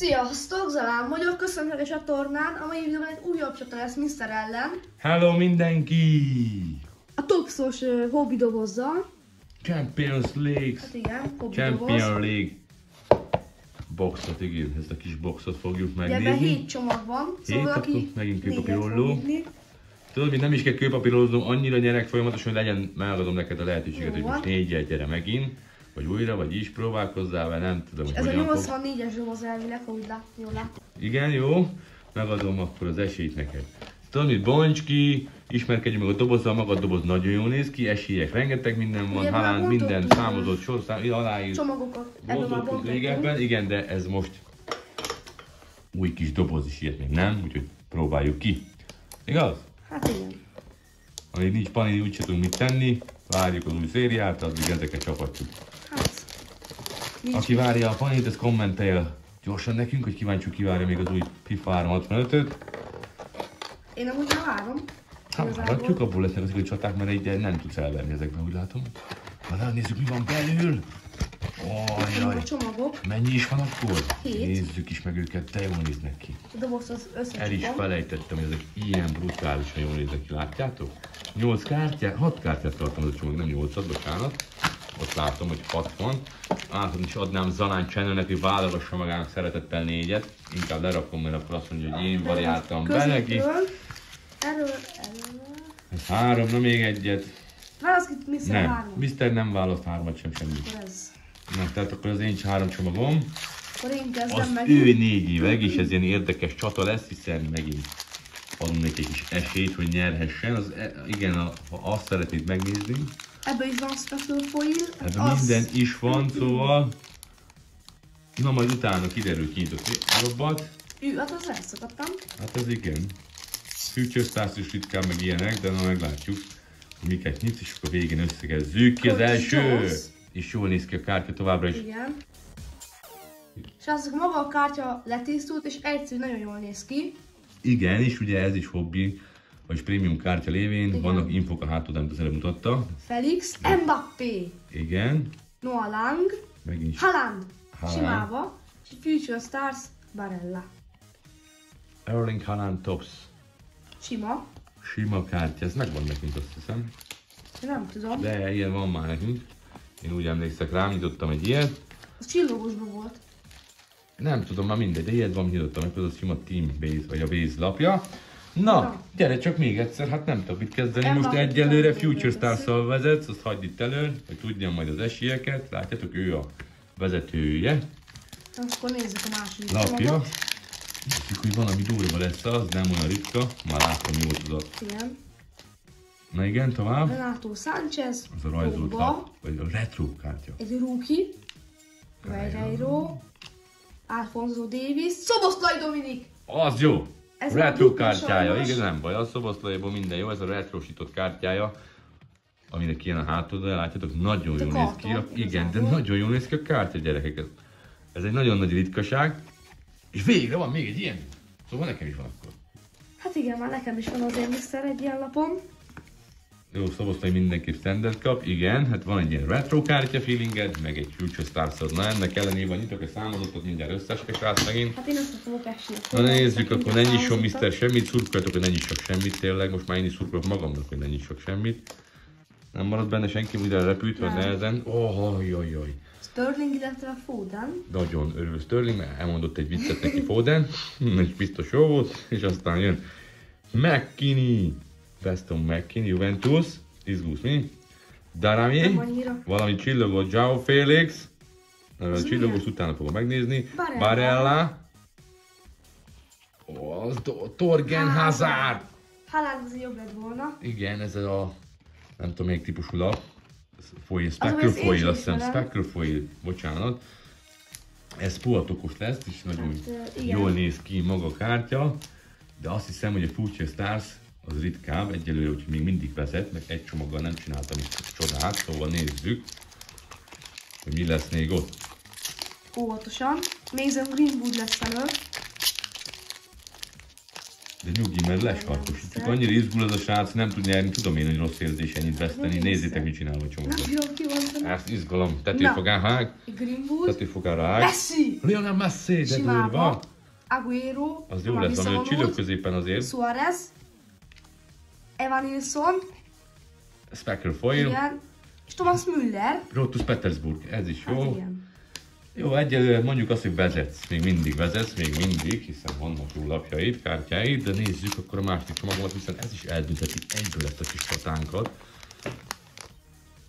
Sziasztok, Zalán vagyok, köszönjük a csatornán, a mai videóban egy újabb csata lesz Mr. ellen. Hello mindenki! A toxos uh, hobby dobozzal. Champions League! Hát igen, hobby Champion doboz. League! Boxot, igen, ezt a kis boxot fogjuk Ugye ebben megnézni. hét csomag van, szóval aki megint kőpapírolló. Tudod, hogy nem is kell kőpapíroznom, annyira nyerek folyamatosan, hogy legyen, megadom neked a lehetőséget, Jó hogy most négyet gyere megint, vagy újra, vagy is próbálkozzál, vagy nem tudom, hogy Ez a hogyan fog. 84-es doboz elvileg, ha úgy lát, jól lát. Igen, jó, megadom akkor az esélyt neked. Tudod, mit Boncski, ismerkedjünk meg a dobozzal, maga a doboz nagyon jól néz ki, esélyek, rengeteg minden van, halán, minden számozott, sorszám, aláírt. Csomagokat ebben már Bontottuk régebben, igen, de ez most új kis doboz is ilyet még nem, úgyhogy próbáljuk ki. Igaz? Hát igen. Amíg nincs panini, úgy se tudunk mit tenni, várjuk az új szériát, addig ezeket csapatjuk. Nincs Aki várja a panit, ez kommentelje gyorsan nekünk, hogy kíváncsi ki várja még az új FIFA 365-öt. Én amúgy már várom. Hát várhatjuk, abból lesznek az igazi csaták, mert egy nem tudsz elverni ezekben, úgy látom. Na, nézzük, mi van belül. Ezek a csomagok, mennyi is van akkor? Hét. Nézzük is meg őket, de jól néznek ki. a doboz az El is felejtettem, hogy ezek ilyen brutálisan jól néznek ki, látjátok? 8 kártyát, 6 kártyát tartom az a csomag, nem 8 bocsánat. Ott látom, hogy 6 van. Átadni is adnám Zalán Channelnek, hogy válogassa magának szeretettel négyet. Inkább lerakom, mert akkor azt mondja, hogy én variáltam be neki. Középről, Erről, erről. Ez három, na még egyet. Válasz ki, Mr. Nem, Hárman. Mr. nem választ hármat sem semmit. Ez. Na, tehát akkor az én is három csomagom. Akkor én kezdem Az meg. ő négy éveg, és ez ilyen érdekes csata lesz, hiszen megint adunk neki egy kis esélyt, hogy nyerhessen. Az, e- igen, a, ha azt szeretnéd megnézni, Ebben is van special foil. ebben minden is van, szóval... Na, majd utána kiderül, kinyitott robbat. Ő, hát az elszakadtam. Hát ez igen. Future Stars is ritkán meg ilyenek, de na meglátjuk, hogy miket nyitsz, és akkor végén összegezzük ki az első. És jól néz ki a kártya továbbra is. Igen. És az maga a kártya letisztult, és egyszerű nagyon jól néz ki. Igen, és ugye ez is hobbi, vagy prémium kártya lévén, Igen. vannak infok a hátod, amit az előbb mutatta. Felix, Mbappé, Igen, Noah Lang, megint is. Haaland. Simába, és Future Stars, Barella. Erling Haaland Tops. Sima, Sima kártya, ez megvan nekünk azt hiszem. nem tudom, De ilyen van már nekünk. Én úgy emlékszek rám, nyitottam egy ilyet. az csillogosban volt. Nem tudom, már mindegy, de ilyet van, nyitottam, akkor az a sima Team Base, vagy a Base lapja. Na, gyere csak még egyszer, hát nem tudok mit kezdeni. Most Mbappé egyelőre Future. Stars-szal vezetsz, azt hagyd itt elő, hogy tudjam majd az esélyeket. Látjátok, ő a vezetője. Akkor nézzük a második Lapja. Nézzük, hogy valami durva lesz az, nem olyan ritka. Már látom jó tudat. Igen. Na igen, tovább. Renato Sanchez, Az a rajzolt lap, vagy a retro kártya. egy rookie, Guerreiro, Alfonso Davis, Szoboszlai Dominik. Az jó! Ez retro kártyája, igen, nem baj, a szoboszlaiból minden jó, ez a retrosított kártyája, aminek ilyen a de látjátok, nagyon De jól néz ki. karton, Igen, de nagyon jól néz ki a kártya, gyerekek. Ez, ez egy nagyon nagy ritkaság. És végre van még egy ilyen. Szóval nekem is van akkor. Hát igen, már nekem is van azért Mr. egy ilyen lapom. Jó, szoboszlai mindenképp standard kap, igen, hát van egy ilyen retro kártya feelinged, meg egy Future stars Na ennek ellenében nyitok egy számozatot, mindjárt összesek srác megint. Hát én össze fogok esni. Na nézzük, akkor ne nyisson Mr. semmit, szurkoljatok, hogy ne nyissak semmit tényleg, most már én is szurkolok magamnak, hogy ne nyissak semmit. Nem marad benne senki, ugye repült, vagy nehezen. Oh, jaj, jaj. Sterling, illetve a Foden. Nagyon örül Sterling, mert elmondott egy viccet neki Foden, és biztos jó volt, és aztán jön McKinney, Weston McKinney, Juventus, izgulsz mi? Darami, valami csillogó Joao Felix, a Az csillogós utána fogom megnézni, Barella. Barella, Ó, az Torgen Hazard, Haaland azért jobb lett volna. igen, ez a, nem tudom még típusú lap, foil, Az, Spectre amit én foil, sem azt hiszem, ismerem. Spectre foil, bocsánat. Ez puhatokos lesz, és nagyon Hát, jól néz ki maga a kártya, de azt hiszem, hogy a Future Stars az ritkább, egyelőre, hogy még mindig vezet, meg egy csomaggal nem csináltam itt csodát, szóval nézzük, hogy mi lesz még ott. Óvatosan. Mason Greenwood lesz elő. De nyugi, mert leskarkosítjuk. Annyira izgul az a srác, nem tud nyerni. Tudom én, hogy rossz érzés ennyit veszteni. Nézzétek, mit csinál a kimondani. Ezt izgalom. Na. Tetőfogán hág. Greenwood, Tetőfogára hág. Messi, Lionel Messi, de durva. Aguero, Az jó lesz, ami a csillog középen azért. Suarez, Evanilson, Specker Foil. igen, és Thomas Müller. Rotus Petersburg, ez is Hát jó. igen. Jó, egyelőre mondjuk azt, hogy vezetsz, még mindig vezetsz, még mindig, hiszen vannak jó lapjaid, kártyáid, de nézzük akkor a másik csomagomat, hiszen ez is eldöntheti egyből ezt a kis csatánkat.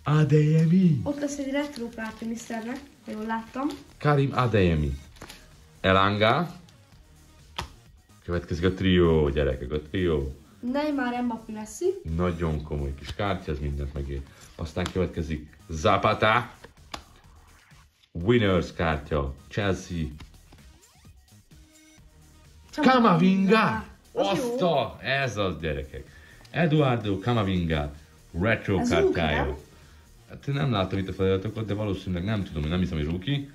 Adeyemi, Ott lesz egy retro kártya Misternek, ha jól láttam. Karim Adeyemi, Elanga, következik a trió, gyerekek, a trió. Neymar, Mbappé, Messi. Nagyon komoly kis kártya, ez mindent megér. Aztán következik Zapata, Winners kártya, Chelsea, Kamavinga! Azt a, ez az gyerekek. Eduardo Kamavinga retro Ez kártyája. Hát én nem látom itt a feladatokat, de valószínűleg nem tudom, én nem hiszem, hogy rookie,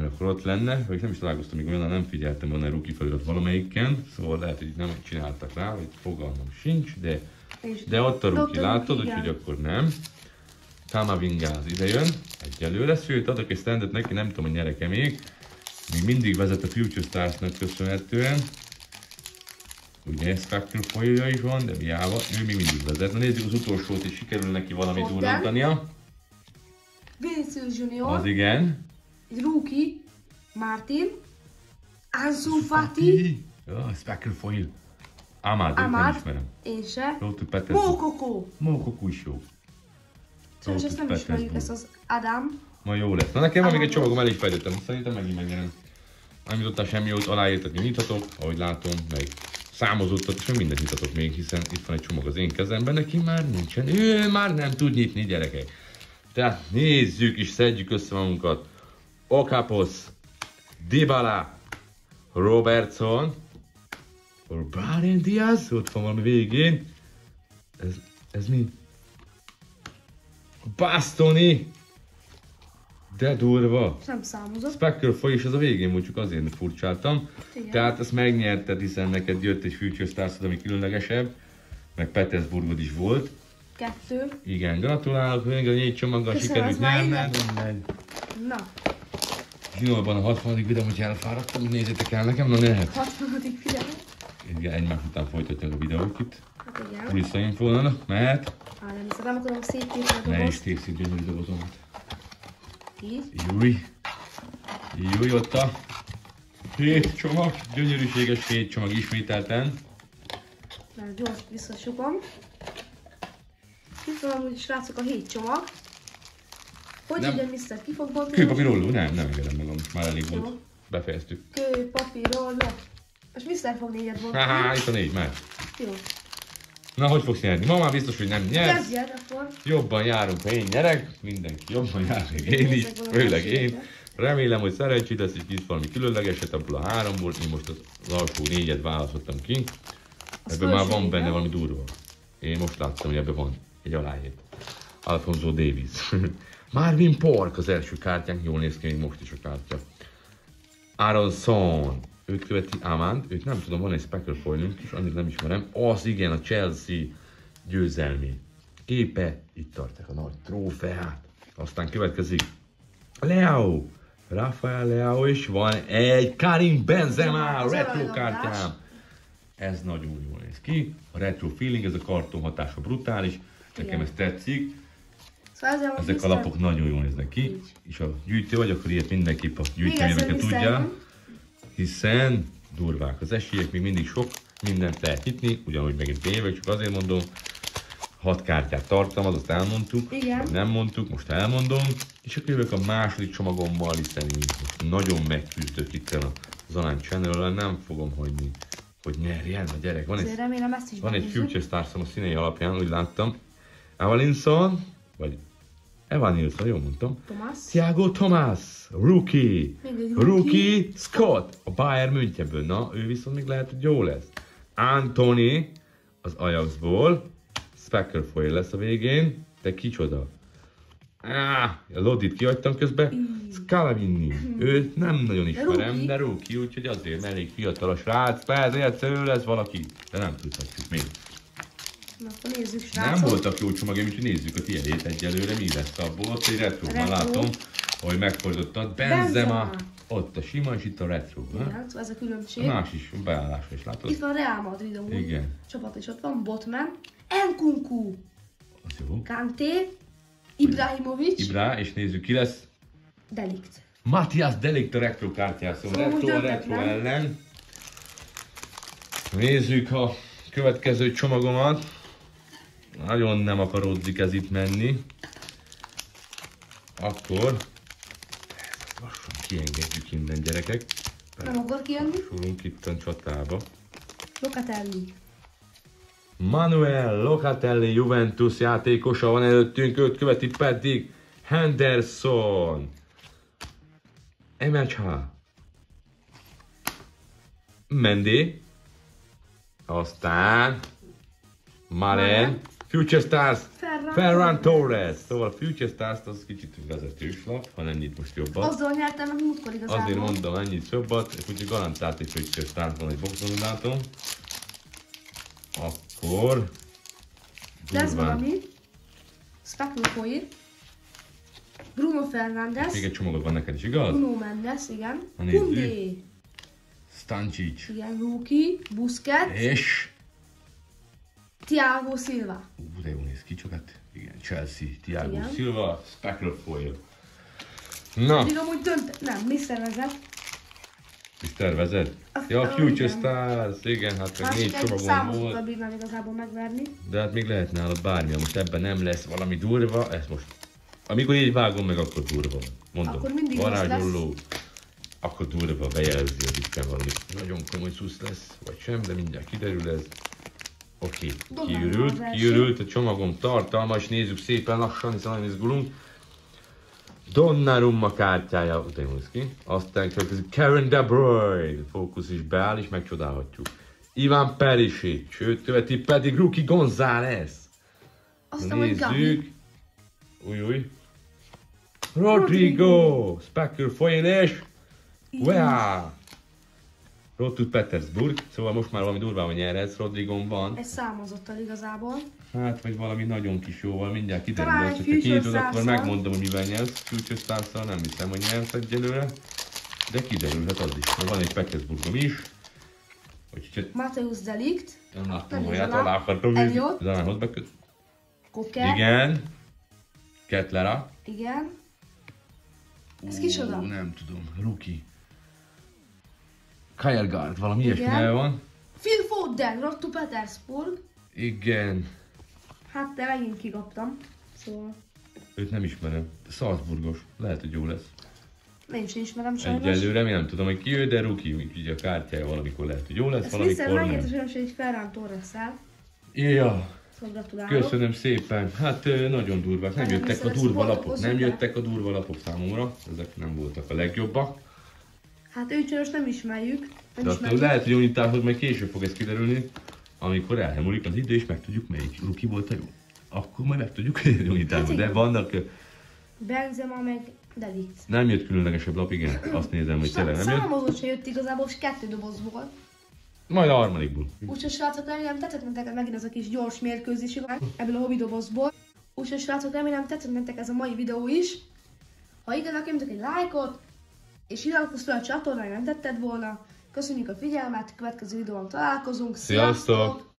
mert akkor ott lenne, vagy nem is találkoztam még olyan, nem figyeltem volna a felirat valamelyiken, szóval lehet, hogy nem csináltak rá, vagy fogalmam sincs, de, És de ott a rookie látod, úgyhogy akkor nem. Kamavinga az idejön, egyelőre, sőt adok egy standet neki, nem tudom, hogy nyerek-e még. Még mindig vezet a Future Starsnak köszönhetően. Ugye Spectre folyója is van, de miába, ő még mindig vezet. Na nézzük az utolsót, és sikerül neki valamit Foden. urrantania. Vinicius Junior, Az igen. Rookie, Martin, Ansu Fati, Ja, Spectre foil. Amad, őt nem Amad, ismerem. én se, to Petersburg. Mokoko. Mókok is jó. Sajnos ezt nem ismerjük, ezt az Adam. Ma jó lesz. Na nekem van még egy Amad. csomagom, el is fejtettem. Szerintem megint megnyerem. Nem jutottál semmi jót, aláírtak, hogy nyithatok, ahogy látom, meg számozottat, és még mindent nyithatok még, hiszen itt van egy csomag az én kezemben, neki már nincsen, ő már nem tud nyitni, gyerekek. Tehát nézzük és szedjük össze magunkat. Okapos, Dybala, Robertson, Brian Diaz, ott van valami végén. Ez, ez mi? Bastoni! De durva! És nem számozott. Specker foly is az a végén csak azért furcsáltam. Igen. Tehát ezt megnyerted, hiszen neked jött egy Future stars ami különlegesebb, meg Petersburgod is volt. Kettő. Igen, gratulálok, még a négy csomaggal Köszönöm, sikerült nyerned. Na, Zsinórban a 60. videó, hogy elfáradtam, hogy nézzétek el nekem, na lehet. 60. videó. Igen, egymás után folytatják a videók itt. Hát igen. Visszainfolnak, mehet. Á, nem hiszem, nem akarom széttépni a Ne is dobozt. tészít gyönyörű dobozomat. Tíz. Júj. Júj, ott a hét csomag, gyönyörűséges hét csomag ismételten. Mert gyors visszasugom. Itt van amúgy srácok a hét csomag. Hogy Nem. ugye Mr. ki fog bontani? Kőpapírolló? Nem, nem engedem magam, már elég volt. Jó. Befejeztük. Kő, papír, rolló. Most Mr. fog négyet bontani. Haha, itt a négy már. Jó. Na, hogy fogsz nyerni? Ma már biztos, hogy nem nyersz. Kezdjed akkor. Jobban járunk, ha én nyerek. Mindenki jobban jár, még én is. Főleg én. Remélem, hogy szerencsét lesz, és itt valami különlegeset abból a háromból. Én most az, alsó négyet választottam ki. Az Ebben már van benne valami durva. Én most láttam, hogy ebben van egy aláírt. Alfonso Davis. Marvin Pork az első kártyánk, jól néz ki még most is a kártya. Aronson, őt követi Amand, őt nem tudom, van egy Specker foilünk is, annyit nem ismerem. Az igen, a Chelsea győzelmi. Képe, itt tartják a nagy trófeát. Aztán következik Leo, Rafael Leo, és van egy Karim Benzema retro kártyám. Ez nagyon jól néz ki. A retro feeling, ez a karton hatása brutális. Nekem ez tetszik. Szóval Ezek a lapok nagyon jól néznek ki. Így. És a gyűjtő vagy, akkor ilyet mindenképp a Mr. tudja. Hiszen durvák az esélyek, még mindig sok mindent lehet nyitni, ugyanúgy megint tévek, csak azért mondom, hat kártyát tartalmaz, azt elmondtuk, Igen. nem mondtuk, most elmondom, és akkor jövök a második csomagommal, hiszen én most nagyon megküzdök itt a Zanán channel nem fogom hagyni, hogy nyerjen a gyerek. Van egy remélem ezt is van egy. Future stars a színei alapján, úgy láttam. Evalinson, vagy Evanilson, jól mondtam. Thomas. Thiago Thomas, rookie. Rookie. Rookie Scott, a Bayern Münchenből. Na, ő viszont még lehet, hogy jó lesz. Anthony, az Ajaxból. Specker foil lesz a végén. De kicsoda? Ah, a Lodit kihagytam közben. Scalavinni. Őt nem nagyon ismerem, Rookie. de Ruki, úgyhogy azért elég fiatal a srác. Persze egyszer ő lesz valaki, de nem tudhatjuk még. Na, akkor nézzük, Nem srácok. voltak jó csomagjaim, úgyhogy nézzük a tiédét egyelőre, mi lesz abból. Ott egy retro, már látom, hogy megfordítottad. Benzema. Benzema. Ott a sima, és itt a retro. ha? Igen, szóval ez a különbség. Más is, beállásra is látod? Itt van Real Madrid amúgy. Igen. Csapat is ott van, Botman, Nkunku, Az jó. Kanté, Ibrahimovic, Ibra, és nézzük ki lesz. Delikt. Matthias Delikt a retro kártyászom. Szóval retro a retro nem? ellen. Nézzük a következő csomagomat. Nagyon nem akaródzik ez itt menni. Akkor lassan kiengedjük innen gyerekek. Nem akar kijönni. Sulunk itt a csatába. Locatelli. Manuel Locatelli Juventus játékosa van előttünk, őt követi pedig Henderson. MHH. Mendy. Aztán Malen. Malen. Future Stars. Ferran. Ferran Torres. Szóval Future Stars az kicsit vezetős lap, ha nem nyit most jobban. Azzal nyertem meg múltkor igazából. Azért mondom ennyit jobbat, és úgyhogy garantált egy Future Stars van egy boxon látom. Akkor... Lesz durván. valami. Spekulói. Bruno Fernandes. Még egy csomagod van neked is, igaz? Bruno Mendes, igen. Koundé. Stancic. Igen, Ruki. Busquets. És... Thiago Silva. Ú, de jó néz ki, csak hát igen, Chelsea, Thiago Igen. Silva, Speckle Foil. Na, Még amúgy dönt... Nem, Mr. vezet. mit tervezed? Ja, ah, Future igen. Stars, igen, hát meg négy csomagom volt. bírnám igazából megverni. De hát még lehet nála bármi, most ebben nem lesz valami durva, ez most... Amikor így vágom meg, akkor durva. Mondom, Akkor mindig varázsoló, akkor durva bejelzi az Isten valami. Nagyon komoly szusz lesz, vagy sem, de mindjárt kiderül ez. Oké, kiürült, kiürült, a csomagom tartalma, és nézzük szépen lassan, hiszen nagyon izgulunk. Donnarumma kártyája, néz ki. Aztán következik Karen De Bruyne, fókusz is beáll, és megcsodálhatjuk. Iván Perisic, őt követi pedig Ruki González. Aztán. Nézzük. Új, új. Rodrigo, Specker Foyne és Wea. Road to Petersburg, szóval most már valami durván, hogy nyerhetsz, Rodrigon van. Ez számozottal igazából. Hát, vagy valami nagyon kis jóval, mindjárt kiderül Talán egy hogyha Future kinyitod, akkor megmondom, hogy mivel nyersz. Future stars nem hiszem, hogy nyersz egyelőre. De kiderülhet az is. Van egy Petersburgom is. Úgyhogy Mateusz Delikt. nem láttam, Nem hogy hát alá akartam nézni. Zanához beköt. Koke. Igen. Ketlera. Igen. Ez kicsoda? Ú, Nem tudom. Ruki. Kajergaard, valami ilyesmi van. Phil Foden, Road to Petersburg. Igen. Hát de megint kikaptam. Szóval Őt nem ismerem. Salzburgos. Lehet, hogy jó lesz. én sem ismerem sajnos. Egyelőre mi nem tudom, hogy ki ő, de Ruki, úgyhogy a kártyája valamikor lehet, hogy jó lesz, Ezt valamikor nem. hogy egy Ferran Torres-szel. Ja, Szóval köszönöm szépen. Hát nagyon durvák. Nem Nagyon jöttek a durva lesz lapok. Nem jöttek a durva lapok számomra. Ezek nem voltak a legjobbak. Hát őt sajnos nem ismerjük. Nem De ismerjük. lehet, hogy unitához majd később fog ez kiderülni, amikor elmúlik az idő, és megtudjuk melyik Ruki volt a jó. Akkor majd megtudjuk, hogy unitához. Hát De vannak, Benzema meg Delikt. nem jött különlegesebb lap, igen. Azt nézem, hogy tényleg nem jött. Számozott se jött igazából, és kettő doboz volt. Majd a harmadikból. Úgyhogy srácok, remélem tetszett nektek megint ez a kis gyors mérkőzés ebből a hobby dobozból. Úgyhogy srácok, remélem tetszett nektek ez a mai videó is. Ha igen, akkor egy lájkot, és iratkozz fel a csatornára, nem tetted volna. Köszönjük a figyelmet, következő videóban találkozunk. Sziasztok!